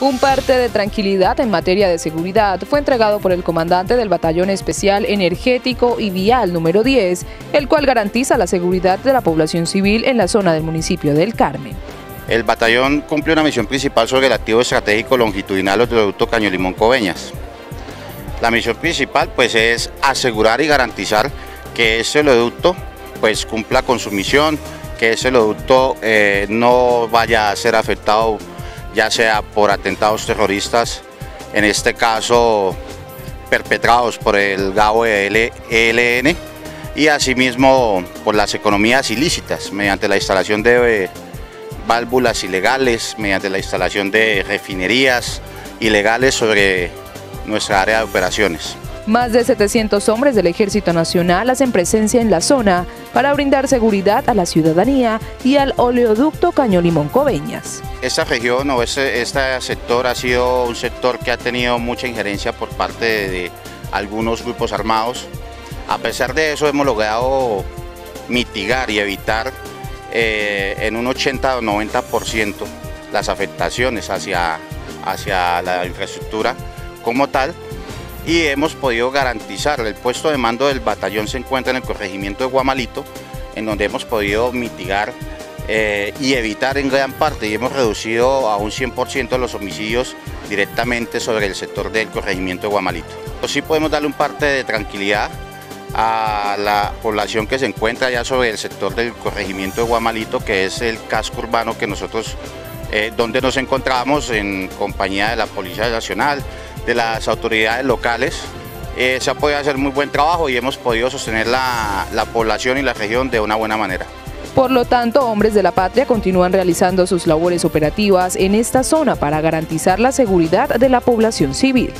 Un parte de tranquilidad en materia de seguridad fue entregado por el comandante del Batallón Especial Energético y Vial número 10, el cual garantiza la seguridad de la población civil en la zona del municipio del Carmen. El batallón cumple una misión principal sobre el activo estratégico longitudinal del producto Caño Limón Coveñas. La misión principal pues es asegurar y garantizar que ese oleoducto pues cumpla con su misión, que ese oleoducto eh, no vaya a ser afectado ya sea por atentados terroristas, en este caso perpetrados por el GAO ELN y asimismo por las economías ilícitas mediante la instalación de válvulas ilegales, mediante la instalación de refinerías ilegales sobre nuestra área de operaciones. Más de 700 hombres del Ejército Nacional hacen presencia en la zona para brindar seguridad a la ciudadanía y al oleoducto Caño Limón Coveñas. Esta región o este, este, sector ha sido un sector que ha tenido mucha injerencia por parte de, algunos grupos armados. A pesar de eso hemos logrado mitigar y evitar eh, en un 80 o 90% las afectaciones hacia, hacia la infraestructura como tal y hemos podido garantizar, el puesto de mando del batallón se encuentra en el corregimiento de Guamalito, en donde hemos podido mitigar eh, y evitar en gran parte y hemos reducido a un 100% los homicidios directamente sobre el sector del corregimiento de Guamalito. Sí podemos darle un parte de tranquilidad a la población que se encuentra ya sobre el sector del corregimiento de Guamalito, que es el casco urbano que nosotros, eh, donde nos encontramos en compañía de la Policía Nacional, de las autoridades locales. Eh, se ha podido hacer muy buen trabajo y hemos podido sostener la, la población y la región de una buena manera. Por lo tanto, hombres de la patria continúan realizando sus labores operativas en esta zona para garantizar la seguridad de la población civil.